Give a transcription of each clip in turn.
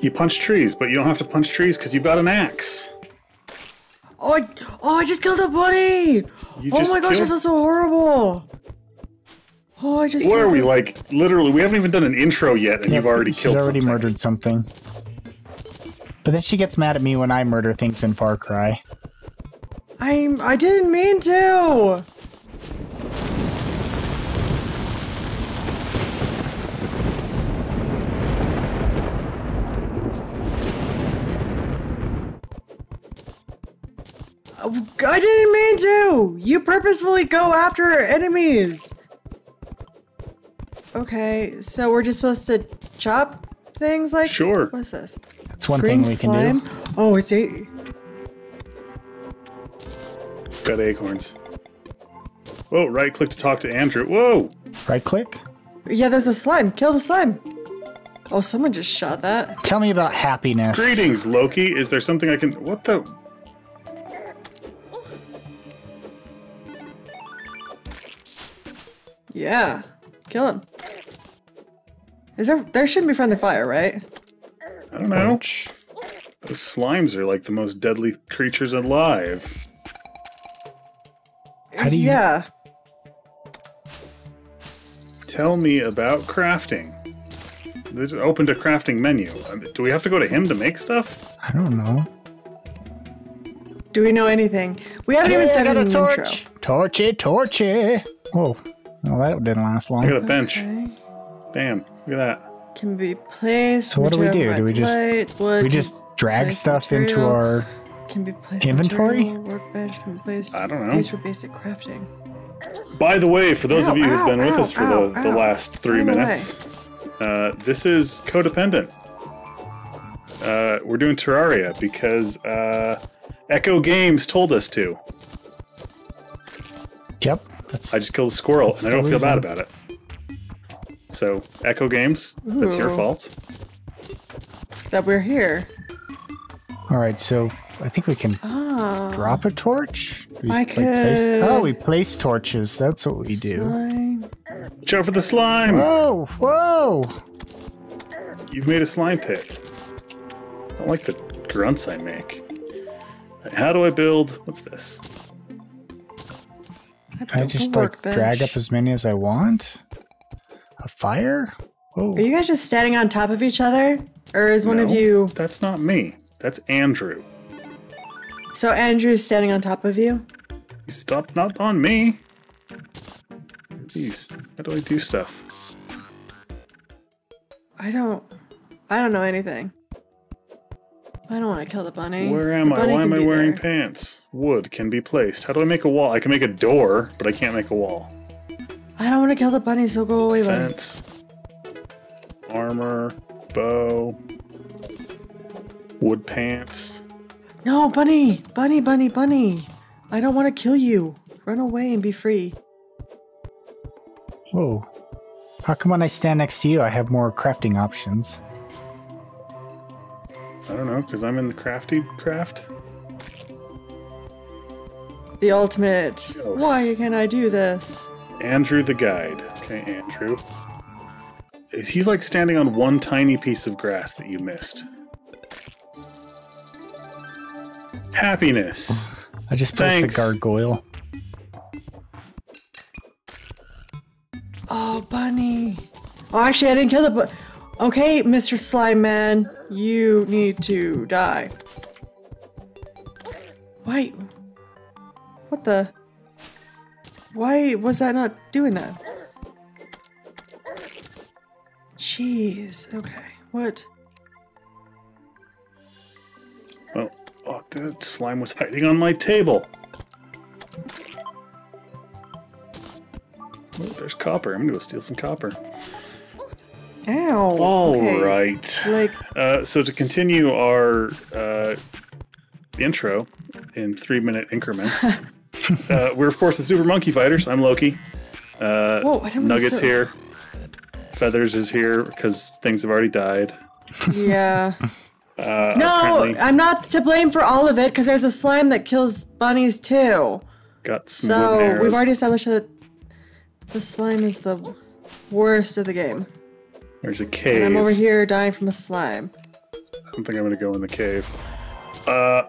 You punch trees, but you don't have to punch trees because you've got an axe. Oh, I, oh, I just killed a bunny! You oh my gosh, I killed- feel so horrible. Oh, I just. What are we a- like? Literally, we haven't even done an intro yet, and Yep, you've already she's killed already something. murdered something. But then she gets mad at me when I murder things in Far Cry. I'm. I didn't mean to. I didn't mean to. You purposefully go after enemies. Okay, so we're just supposed to chop things like. Sure. What's this? That's one Green thing we can do. Oh, it's a. Got acorns. Whoa! Right click to talk to Andrew. Whoa! Right click. Yeah, there's a slime. Kill the slime. Oh, someone just shot that. Tell me about happiness. Greetings, Loki. Is there something I can? What the? Yeah. Kill him. Is there there shouldn't be friendly fire, right? I don't know. Punch. Those slimes are like the most deadly creatures alive. How do you? Yeah. Tell me about crafting. This is open to crafting menu. Do we have to go to him to make stuff? I don't know. Do we know anything? We haven't even Hey, I started got a an torch. Torchy, torchy. Whoa. Well, that didn't last I got long. a bench. intro. Okay. Bam! Look at that. Can be placed. So what do we do? Do we just- light, wood, We just drag place stuff into our. can be placed inventory? material, workbench can be placed. I don't know. Placed for basic crafting. By the way, for those Ow, of you who've ow, been with ow, us for ow, the, the last three Out minutes, uh, this is codependent. Uh, we're doing Terraria because uh, Echo Games told us to. Yep. That's. I just killed a squirrel, and I don't the feel bad about it. So, Echo Games, that's your fault. That we're here. All right. So I think we can Ah. drop a torch. We I just, place- could- Oh, we place torches. That's what we do. Slime. Watch out for the slime! Whoa! Whoa! You've made a slime pit. I don't like the grunts I make. How do I build? What's this? Can I just like workbench. drag up as many as I want? A fire? Whoa! Are you guys just standing on top of each other? Or is one of you. That's not me. That's Andrew. So Andrew's standing on top of you? Stop not on me. Jeez, how do I do stuff? I don't. I don't know anything. I don't want to kill the bunny. Where am The I? Why am I wearing there. pants? Wood can be placed. How do I make a wall? I can make a door, but I can't make a wall. I don't want to kill the bunny, so go away, bunny. Fence. Armor. Bow. Wood pants. No, bunny! Bunny, bunny, bunny! I don't want to kill you. Run away and be free. Whoa! How come when I stand next to you, I have more crafting options? I don't know, because I'm in the crafty craft. The ultimate. Yes. Why can't I do this? Andrew the guide. Okay, Andrew. He's like standing on one tiny piece of grass that you missed. Happiness. I just placed Thanks. the gargoyle. Oh, bunny. Oh, actually, I didn't kill the bu- Okay, Mr. Slime Man, you need to die. Why? What the? Why was that not doing that? Jeez. Okay. What? Oh, oh, the slime was hiding on my table. Oh, there's copper. I'm gonna go steal some copper. Ow. All okay. right. Like, Uh, so to continue our uh, intro in three-minute increments, uh, we're of course the Super Monkey Fighters. I'm Loki. Uh, Whoa, Nuggets here. Feathers is here because things have already died. yeah. Uh, No, I'm not to blame for all of it because there's a slime that kills bunnies too. got some So we've already established that the slime is the worst of the game. There's a cave. And cave. I'm over here dying from a slime. I don't think I'm going to go in the cave. Uh,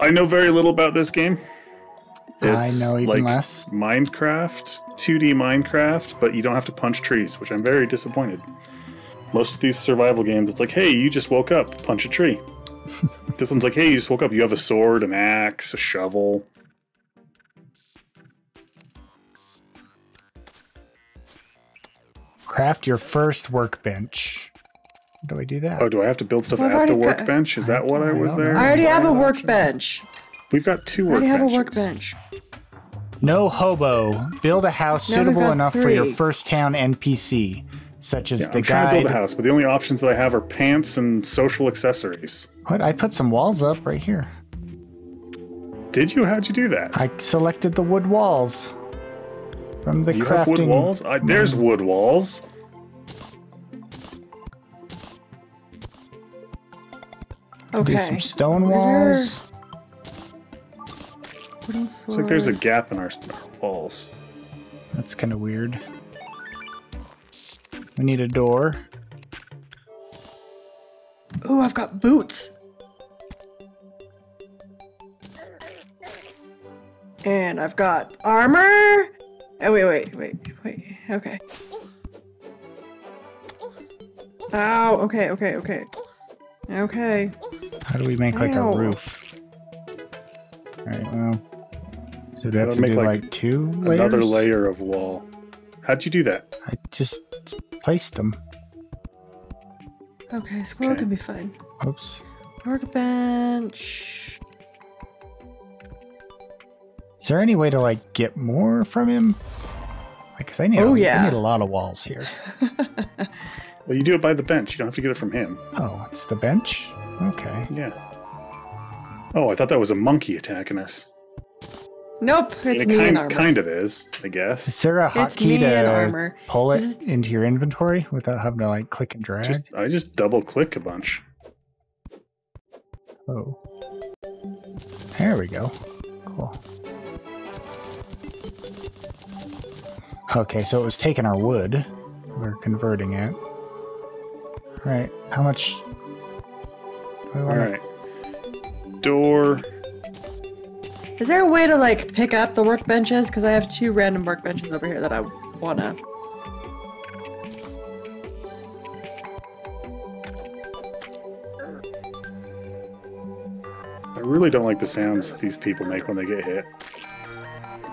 I know very little about this game. I know even like less. Minecraft, 2D Minecraft, but you don't have to punch trees, which I'm very disappointed. Most of these survival games, it's like, hey, you just woke up, punch a tree. this one's like, hey, you just woke up, you have a sword, an axe, a shovel. Craft your first workbench. How do I do that? Oh, do I have to build stuff Well, at the workbench? Is that what I I was there? I already have a workbench. We've got two workbenches. I already have a workbench. No hobo. Build a house Now suitable got enough for your first town NPC, such as Yeah, the I'm trying to build a house, but the only options that I have are pants and social accessories. What? I put some walls up right here. Did you? How'd you do that? I selected the wood walls from the you crafting. have wood walls? I, there's wood walls. Okay. Do some stone Is there- walls. Wooden It's like there's a gap in our, our walls. That's kind of weird. We need a door. Ooh, I've got boots. And I've got armor. Oh, wait, wait, wait, wait. Okay. Ow, okay, okay, okay. Okay. How do we make like Ow. a roof? Alright, well. So do we have Gotta to make, do like, like, two layers? Another layer of wall. How'd you do that? I just placed them. Okay, squirrel Okay. can be fine. Oops. Workbench. Is there any way to like get more from him? Because I need, Oh, a, yeah. I need a lot of walls here. Well, you do it by the bench. You don't have to get it from him. Oh, it's the bench? Okay. Yeah. Oh, I thought that was a monkey attacking us. Nope, it's it me in kind, armor. kind of is, I guess. Is there a hotkey me in to armor. pull it Is it- into your inventory without having to like click and drag? Just, I just double click a bunch. Oh. There we go. Cool. Okay, so it was taking our wood. We're converting it. Right. How much? do we wanna- Door. Is there a way to like pick up the workbenches? Because I have two random workbenches over here that I wanna. I really don't like the sounds these people make when they get hit.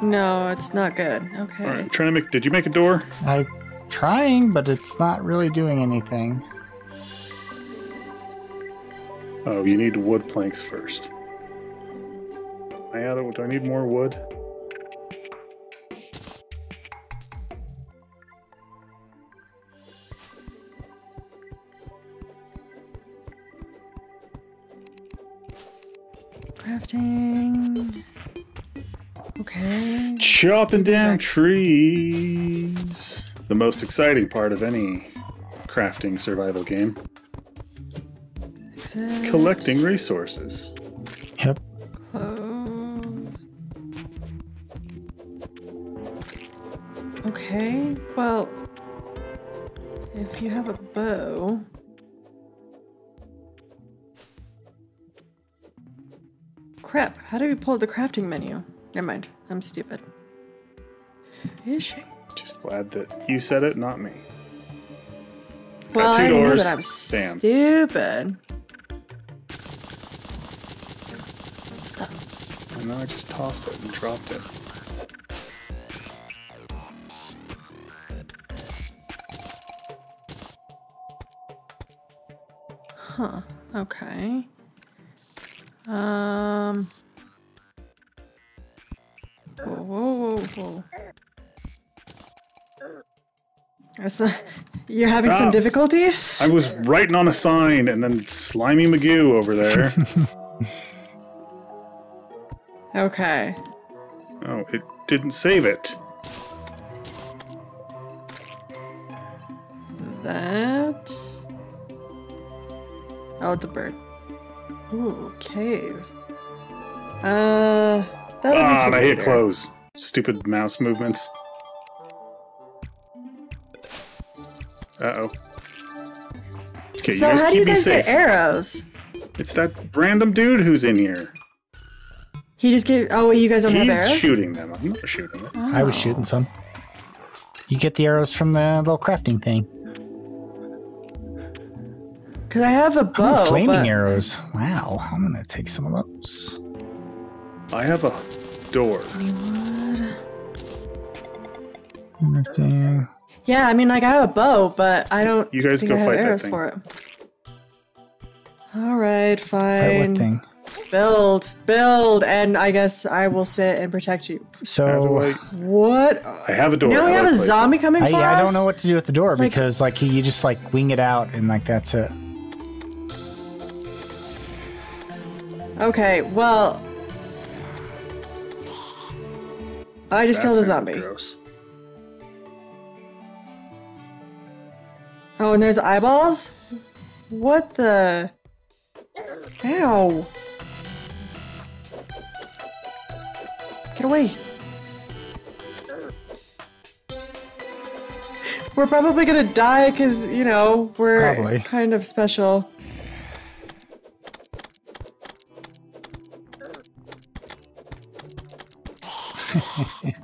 No, it's not good. Okay. All right, I'm trying to make. Did you make a door? I'm trying, but it's not really doing anything. Oh, you need wood planks first. I add it. Do I need more wood? Crafting. Okay. Chopping down trees. The most exciting part of any crafting survival game. Exit. Collecting resources. Yep. Close. Okay. Well, if you have a bow. Crap, how do we pull the crafting menu? Never mind, I'm stupid. Fishing. Just glad that you said it, not me. Well, two I know doors. that I'm Damn. stupid. Stop. And then I just tossed it and dropped it. Huh. Okay. Um. A- you're having some difficulties? I was writing on a sign and then Slimy McGoo over there. Okay. oh, it didn't save it. That. Oh, it's a bird. Ooh, cave. Uh. That'll Ah, and be I hit close. Stupid mouse movements. Uh oh. Okay, So you guys how do you guys safe. get arrows? It's that random dude who's in here. He just gave. Oh, you guys don't have arrows. He's shooting them. I'm not shooting them. I was shooting some. You get the arrows from the little crafting thing. Because I have a Ooh, bow. flaming but- arrows. Wow, I'm gonna take some of those. I have a door. Yeah, I mean, like I have a bow, but I don't. You guys think go I have fight that arrows thing. for it. All right, Fight what fine. thing? Build, build, and I guess I will sit and protect you. So I, What? I have a door. Now we have do I a place it? zombie coming I, for I us. don't know what to do with the door Like- because like you just like wing it out and like that's it. Okay, well, I just That killed a zombie. Gross. Oh, and there's eyeballs? What the? Ow. Get away. We're probably gonna die because, you know, we're Probably. kind of special.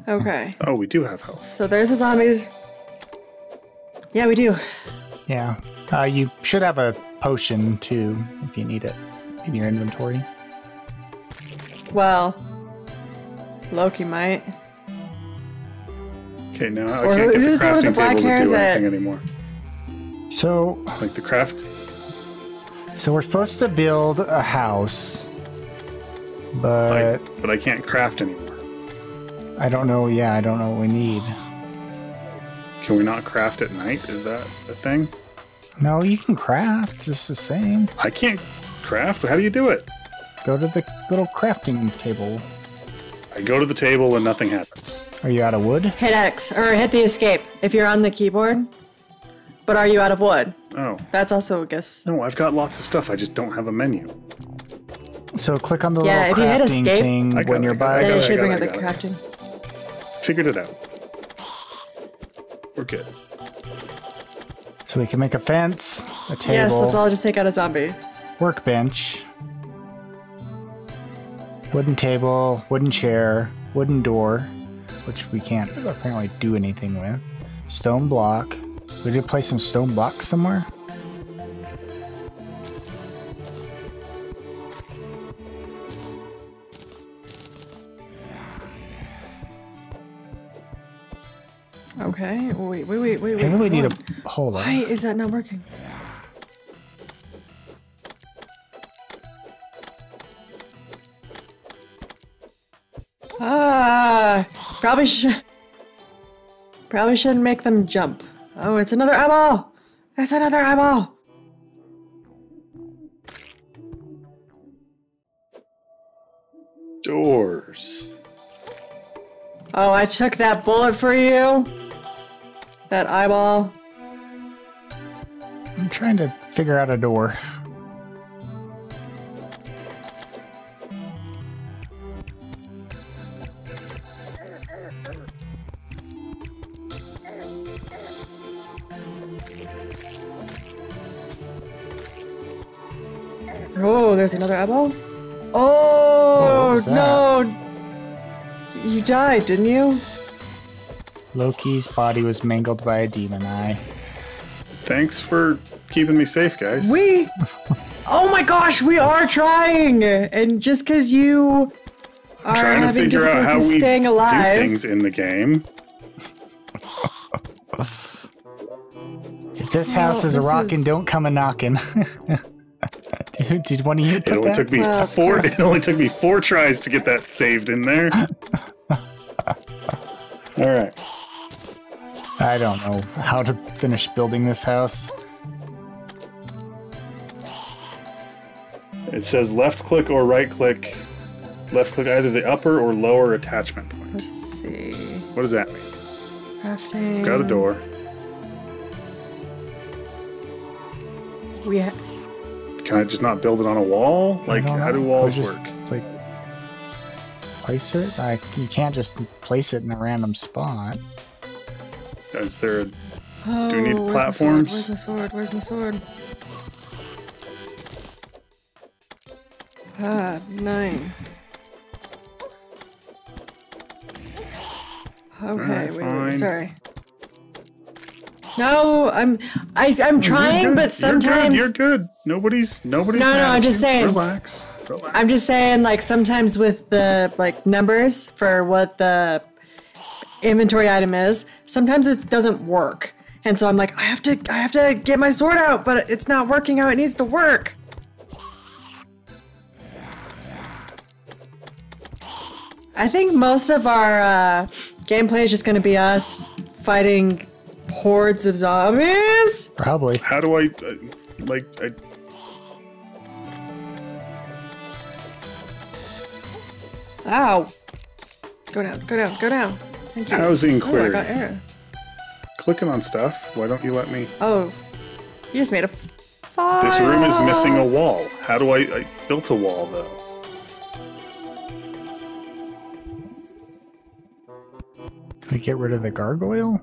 Okay, Oh, we do have health. so there's the zombies. Yeah, we do. Yeah. Uh, you should have a potion too if you need it in your inventory. Well, Loki might. Okay, now I Or can't get the who's the the crafting black table to hair? Is do it- anything anymore. So Like the craft. so we're supposed to build a house, but Like, but I can't craft anymore. I don't know. Yeah, I don't know what we need. Can we not craft at night? Is that a thing? No, you can craft just the same. I can't craft. How do you do it? Go to the little crafting table. I go to the table and nothing happens. Are you out of wood? Hit X or hit the escape if you're on the keyboard. But are you out of wood? Oh. That's also a guess. No, I've got lots of stuff. I just don't have a menu. So click on the Yeah, little if you crafting escape- thing when you're by. I Then it it, should bring up the I got it. Crafting. Figured it out. We're good. So we can make a fence, a table. Yes, table, let's all just take out a zombie. workbench, wooden table, wooden chair, wooden door, which we can't apparently do anything with, stone block. We did place some stone blocks somewhere. Hold on. on. Why is that not working? Ah, probably should. Probably shouldn't make them jump. Oh, it's another eyeball. It's another eyeball. Doors. Oh, I took that bullet for you. That eyeball. I'm trying to figure out a door. Oh, there's another eyeball. Oh no! You died, didn't you? Loki's body was mangled by a demon eye. Thanks for keeping me safe, guys. We. Oh my gosh, we are trying, and just because you are trying to having figure out how difficulty we staying do things in the game. If this house is a this rockin', is- don't come a knockin'. Dude, did one of you It only that? took me Well, that's four. It only took me four tries to get that saved in there. All right. I don't know how to finish building this house. It says left click or right click. Left click either the upper or lower attachment point. let's see. What does that mean? Crafting. Got a door. We ha- Can I just not build it on a wall? Like, don't how do walls Or just, work? Like, place it? Like, you can't just place it in a random spot. Is there a oh, we need where's my sword? platforms? Where's my sword? Where's my sword? Ah, nine. Okay, wait, sorry. No, I'm I I'm trying, good. but sometimes you're good. You're good. Nobody's nobody's. No, no, I'm just you. saying. Relax. Relax. I'm just saying like sometimes with the like numbers for what the inventory item is, sometimes it doesn't work. And so I'm like, I have to I have to get my sword out, but it's not working how it needs to work. I think most of our uh, gameplay is just going to be us fighting hordes of zombies. Probably. How do I, uh, like, I, Ow. Go down, go down, go down. Thank you. Housing Oh, I query. got arrow. clicking on stuff? Why don't you let me? Oh, you just made a fire. This room is missing a wall. How do I? I built a wall though. We get rid of the gargoyle?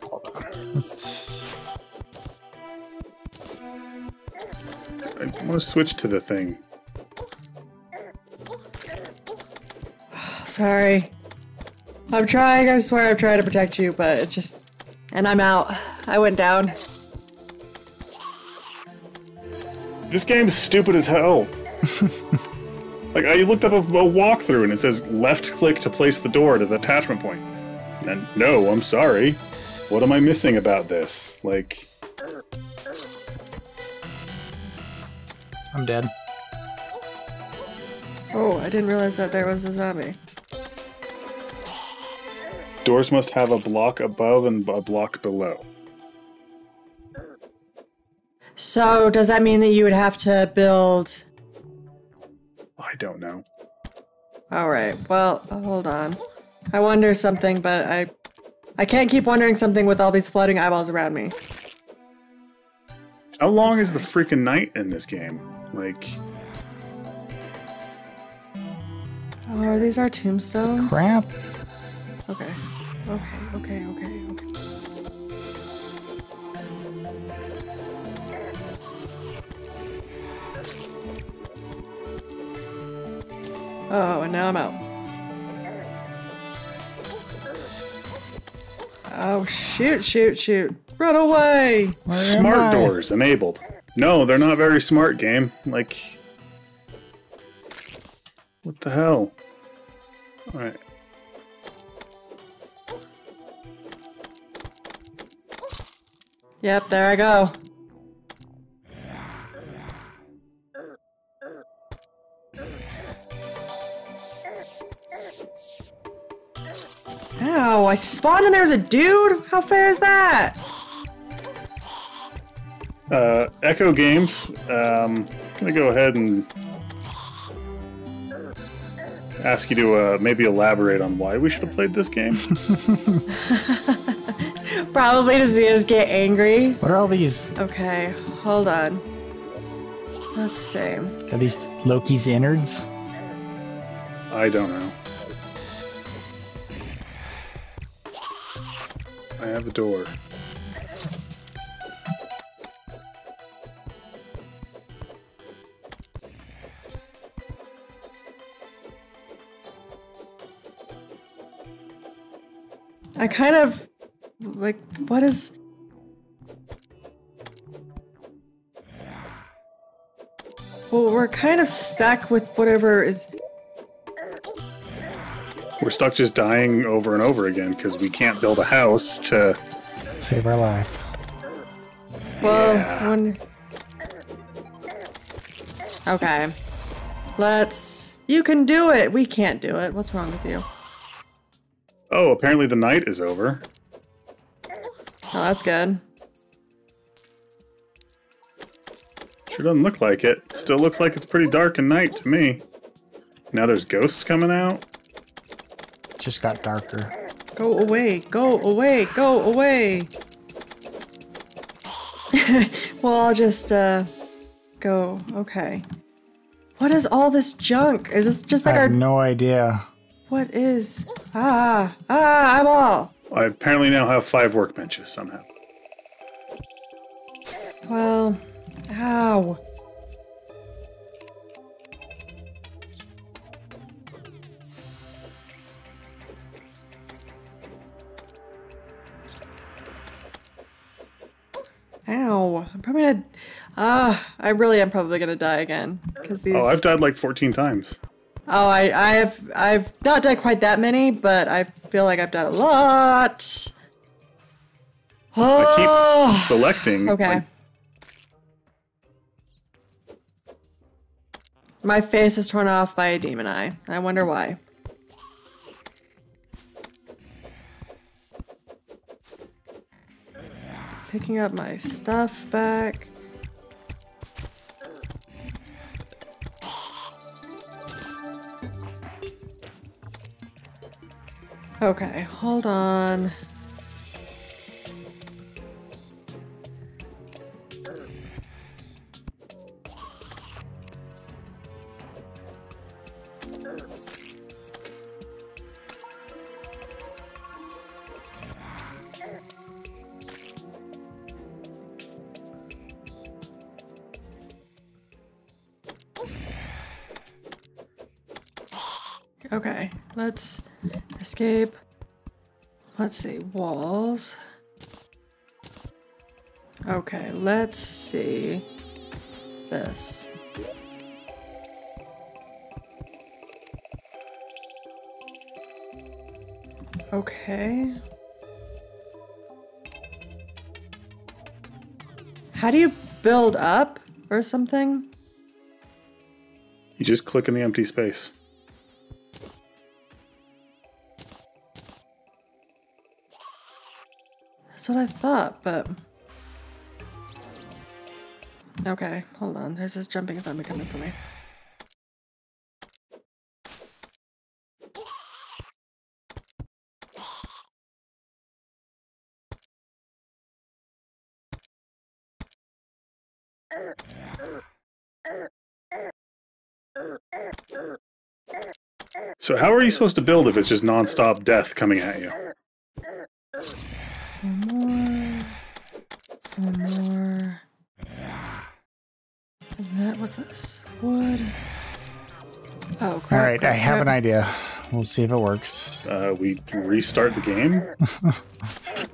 Hold on. Let's I want to switch to the thing. Sorry. I'm trying, I swear I'm trying to protect you, but it's just. And I'm out. I went down. This game is stupid as hell. like I looked up a, a walkthrough and it says left click to place the door to the attachment point. And no, I'm sorry. What am I missing about this? Like, I'm dead. Oh, I didn't realize that there was a zombie. doors must have a block above and a block below. So, does that mean that you would have to build. I don't know. Alright, well, hold on. I wonder something, but I. I can't keep wondering something with all these floating eyeballs around me. How long is the freaking night in this game? Like, Oh, are these our tombstones? Crap. Okay. Okay, okay, okay, okay. Oh, and now I'm out. Oh, shoot, shoot, shoot. Run away! Where smart doors enabled. No, they're not very smart, game. Like, what the hell? Alright. Yep, there I go. Ow, I spawned and there's a dude? How fair is that? Uh, Echo Games, um, gonna go ahead and ask you to uh, maybe elaborate on why we should have played this game. Probably to see us get angry. What are all these? Okay, hold on. Let's see. Are these Loki's innards? I don't know. Have a door. I kind of like what is Well, we're kind of stuck with whatever is We're stuck just dying over and over again because we can't build a house to. Save our life. well, Yeah. I wonder- Okay. Let's You can do it. We can't do it. What's wrong with you? Oh, apparently the night is over. Oh, that's good. Sure doesn't look like it. Still looks like it's pretty dark and night to me. Now there's ghosts coming out. Just got darker. Go away, go away, go away. well, I'll just, uh, go. Okay. What is all this junk? Is this just I like our. have no idea. What is. Ah, ah, eyeball. I apparently now have five workbenches somehow. Well, ow. Ow. I'm probably gonna. Ah, I really am probably gonna die again. Because these. Oh, I've died like 14 times. Oh, I, I have, I've not died quite that many, but I feel like I've done a lot. Oh. I Oh, keep selecting. okay. like, My face is torn off by a demon eye. I wonder why. Picking up my stuff back. Okay, hold on. Let's escape. Let's see, walls. Okay, let's see this. Okay. How do you build up or something? You just click in the empty space. That's what I thought, but. Okay, hold on. This jumping zombie coming for me. So how are you supposed to build if it's just nonstop death coming at you? One more. One more. And that was this. Wood. Oh, crap. All right, I crap, have an idea. We'll see if it works. Uh, we restart the game.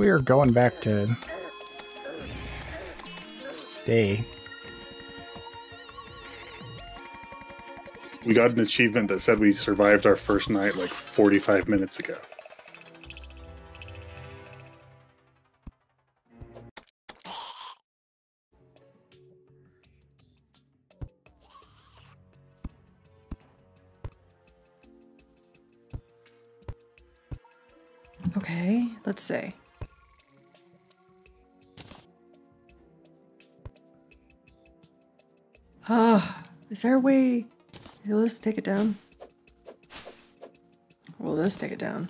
we were going back to day. We got an achievement that said we survived our first night like 45 minutes ago. Okay, let's see. Ah, is there a way? Will this take it down? Will this take it down?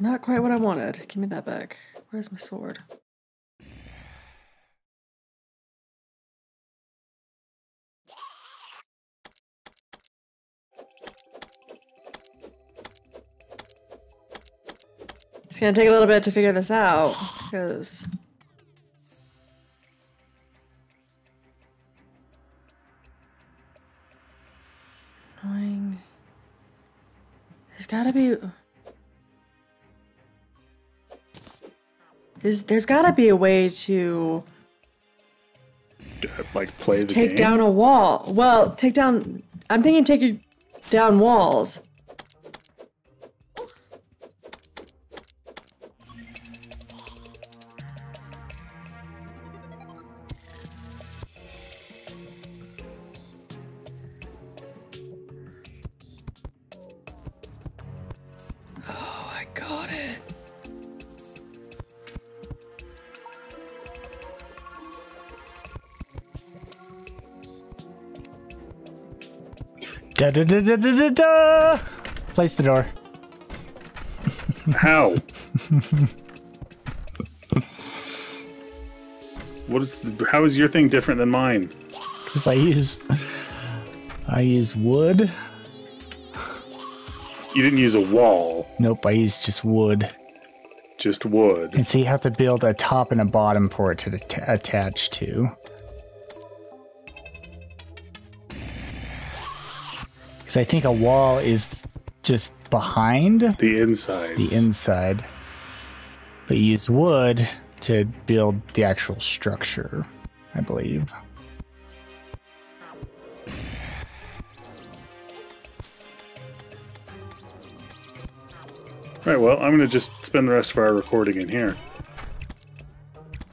Not quite what I wanted. Give me that back. Where's my sword? It's gonna take a little bit to figure this out, because gotta be. Is there's gotta be a way to Like play the take game. down a wall. Well, take down. I'm thinking take down walls. Da da da da da da da. replace the door. How? what is? The, how is your thing different than mine? Because I use I use wood. You didn't use a wall, Nope, I use just wood. just wood. And so you have to build a top and a bottom for it to at- attach to. Because I think a wall is just behind The inside. the inside. But you use wood to build the actual structure, I believe. Right. Well, I'm gonna just spend the rest of our recording in here.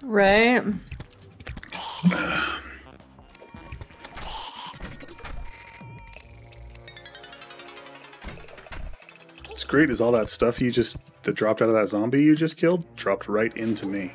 Right? Great is all that stuff you just that dropped out of that zombie you just killed dropped right into me.